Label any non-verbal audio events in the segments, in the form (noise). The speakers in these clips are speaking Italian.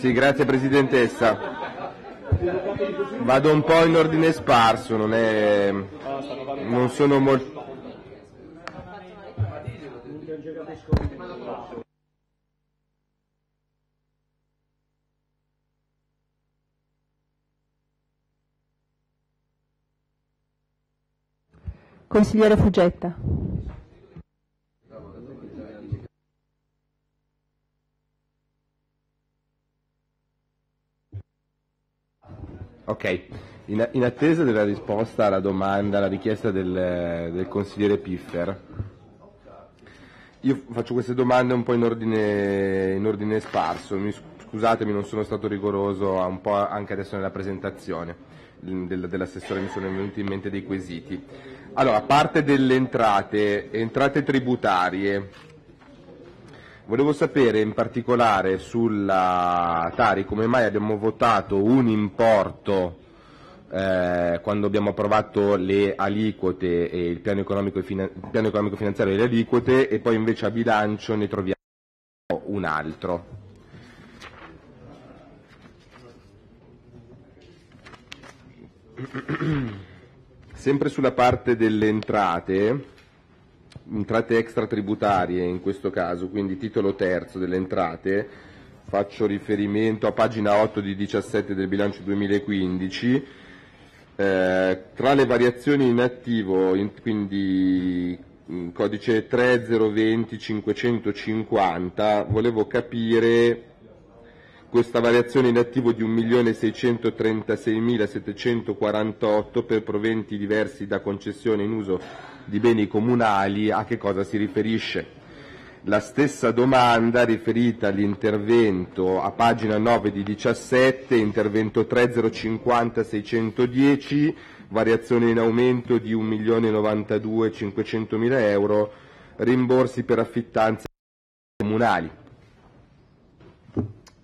Sì, grazie Presidentessa. Vado un po' in ordine sparso, non, è, non sono molto... Consigliere Fuggetta. Ok, in, in attesa della risposta alla domanda, alla richiesta del, del consigliere Piffer, io faccio queste domande un po' in ordine, in ordine sparso, Mi, scusatemi non sono stato rigoroso un po' anche adesso nella presentazione del, dell'assessore, mi sono venuti in mente dei quesiti. Allora, a parte delle entrate, entrate tributarie, Volevo sapere in particolare sulla Tari come mai abbiamo votato un importo eh, quando abbiamo approvato le aliquote e il piano economico, finan- il piano economico finanziario delle aliquote e poi invece a bilancio ne troviamo un altro. (clears throat) Sempre sulla parte delle entrate, entrate extratributarie in questo caso, quindi titolo terzo delle entrate, faccio riferimento a pagina 8 di 17 del bilancio 2015, eh, tra le variazioni in attivo, in, quindi in codice 3020 550, volevo capire questa variazione in attivo di 1.636.748 per proventi diversi da concessione in uso di beni comunali a che cosa si riferisce. La stessa domanda riferita all'intervento a pagina 9 di 17, intervento 3050 610, variazione in aumento di 1.092.500.000 euro, rimborsi per affittanze comunali.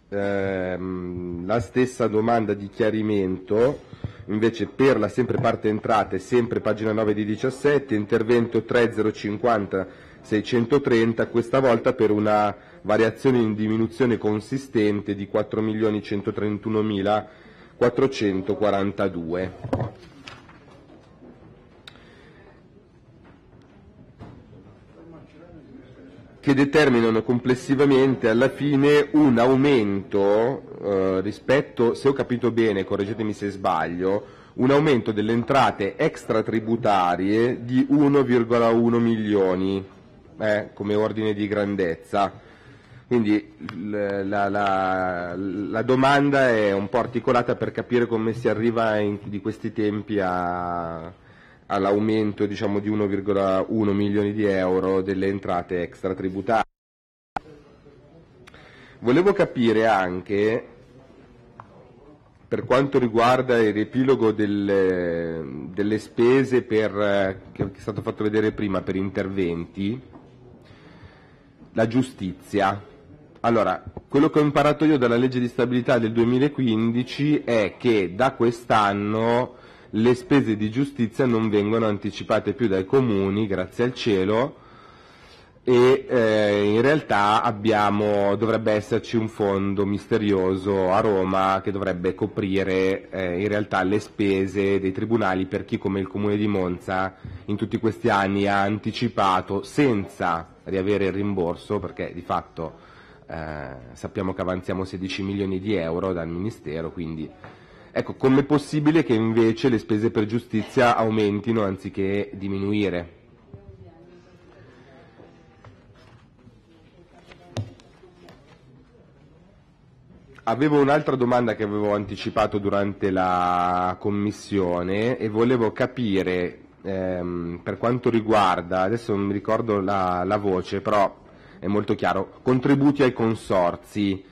Ehm, la stessa domanda di chiarimento invece per la sempre parte entrate, sempre pagina 9 di 17, intervento 3050 630, questa volta per una variazione in diminuzione consistente di 4.131.442. che determinano complessivamente alla fine un aumento eh, rispetto, se ho capito bene, correggetemi se sbaglio, un aumento delle entrate extratributarie di 1,1 milioni eh, come ordine di grandezza. Quindi la, la, la, domanda è un po' articolata per capire come si arriva in, di questi tempi a, all'aumento diciamo, di 1,1 milioni di euro delle entrate extratributarie. Volevo capire anche, per quanto riguarda il riepilogo delle, delle spese per, che è stato fatto vedere prima per interventi, la giustizia. Allora, quello che ho imparato io dalla legge di stabilità del 2015 è che da quest'anno le spese di giustizia non vengono anticipate più dai comuni, grazie al cielo, e eh, in realtà abbiamo, dovrebbe esserci un fondo misterioso a Roma che dovrebbe coprire eh, in realtà le spese dei tribunali per chi come il Comune di Monza in tutti questi anni ha anticipato senza riavere il rimborso, perché di fatto eh, sappiamo che avanziamo 16 milioni di euro dal Ministero, quindi Ecco, com'è possibile che invece le spese per giustizia aumentino anziché diminuire? Avevo un'altra domanda che avevo anticipato durante la commissione e volevo capire ehm, per quanto riguarda, adesso non mi ricordo la, la voce, però è molto chiaro, contributi ai consorzi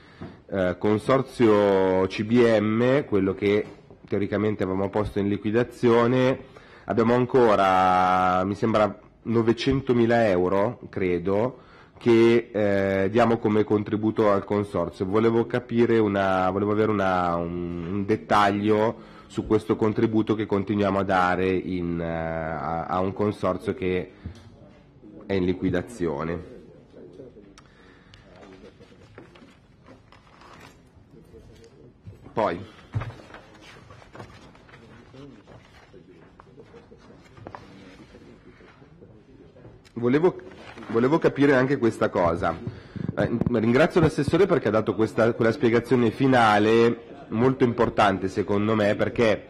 eh, consorzio CBM, quello che teoricamente avevamo posto in liquidazione, abbiamo ancora, mi sembra, 900.000 euro, credo, che eh, diamo come contributo al consorzio. Volevo, una, volevo avere una, un, un, dettaglio su questo contributo che continuiamo a dare in, uh, a, a un consorzio che è in liquidazione. Poi, volevo, volevo capire anche questa cosa. Eh, ringrazio l'assessore perché ha dato questa, quella spiegazione finale molto importante secondo me perché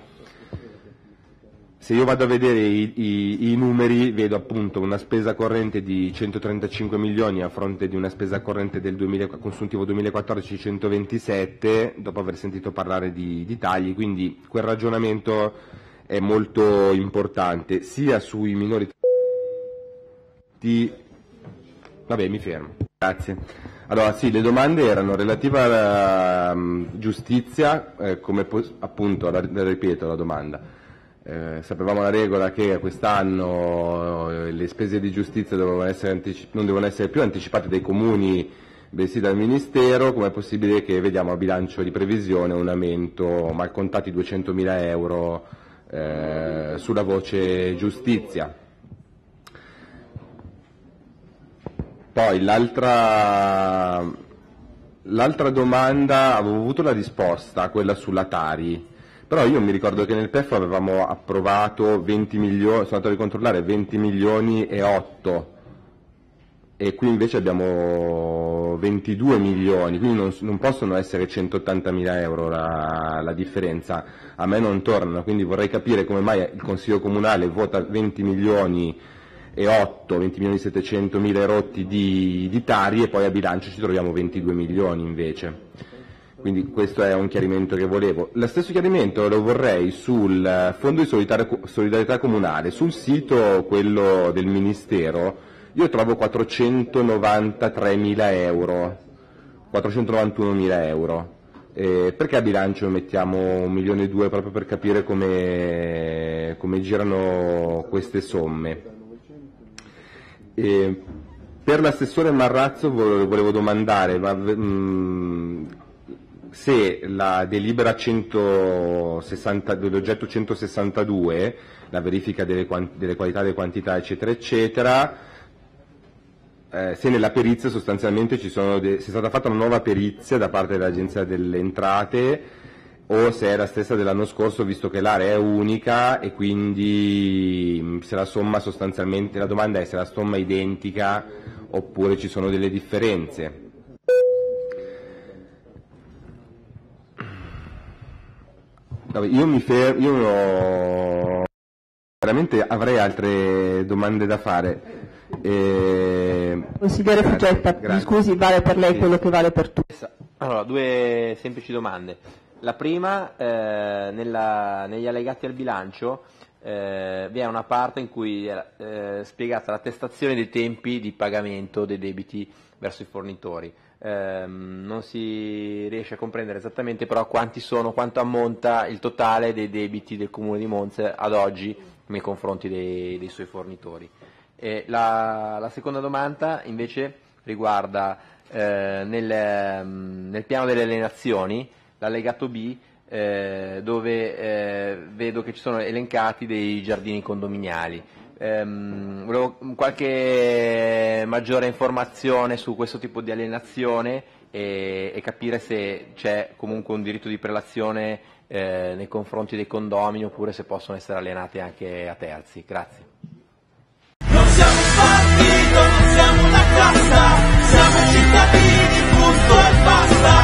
se io vado a vedere i, i, i, numeri vedo appunto una spesa corrente di 135 milioni a fronte di una spesa corrente del 2000, consuntivo 2014 127 dopo aver sentito parlare di, di tagli, quindi quel ragionamento è molto importante sia sui minori di... Vabbè, mi fermo. Grazie. Allora, sì, le domande erano relative alla um, giustizia, eh, come appunto, la, ripeto la domanda eh, sapevamo la regola che quest'anno eh, le spese di giustizia anticip- non devono essere più anticipate dai comuni bensì dal Ministero, com'è possibile che vediamo a bilancio di previsione un aumento mal contati 200.000 euro eh, sulla voce giustizia? Poi l'altra, l'altra domanda, avevo avuto la risposta, quella sulla Tari. Però io mi ricordo che nel PEF avevamo approvato 20 milioni, sono andato a ricontrollare 20 milioni e 8 e qui invece abbiamo 22 milioni, quindi non, non possono essere 180 mila euro la, la, differenza, a me non tornano, quindi vorrei capire come mai il Consiglio Comunale vota 20 milioni e 8, 20 milioni e 700 mila rotti di, di tari e poi a bilancio ci troviamo 22 milioni invece. Quindi questo è un chiarimento che volevo. Lo stesso chiarimento lo vorrei sul Fondo di solidarietà comunale. Sul sito, quello del Ministero, io trovo 493.000 euro, 491.000 euro. Eh, perché a bilancio mettiamo un milione e due proprio per capire come, come girano queste somme? Eh, per l'assessore Marrazzo volevo domandare, ma, mh, mm, se la delibera 160, dell'oggetto 162, la verifica delle, delle, qualità, delle quantità, eccetera, eccetera, eh, se nella perizia sostanzialmente ci sono de- se è stata fatta una nuova perizia da parte dell'Agenzia delle Entrate o se è la stessa dell'anno scorso, visto che l'area è unica e quindi mm, se la somma sostanzialmente, la domanda è se la somma è identica oppure ci sono delle differenze. Io mi fermo, io ho... veramente avrei altre domande da fare. E... Consigliere Fugetta, mi scusi, vale per lei quello che vale per tutti. Allora, due semplici domande. La prima, eh, nella, negli allegati al bilancio eh, vi è una parte in cui è eh, spiegata l'attestazione dei tempi di pagamento dei debiti verso i fornitori ehm, non si riesce a comprendere esattamente però quanti sono, quanto ammonta il totale dei debiti del Comune di Monza ad oggi nei confronti dei, dei suoi fornitori. La, la, seconda domanda invece riguarda eh, nel, ehm, nel, piano delle alienazioni, l'allegato B, eh, dove eh, vedo che ci sono elencati dei giardini condominiali ehm, volevo qualche maggiore informazione su questo tipo di alienazione e, e capire se c'è comunque un diritto di prelazione eh, nei confronti dei condomini oppure se possono essere alienati anche a terzi. Grazie. Non siamo un partito, non siamo una cassa, siamo cittadini, punto e basta.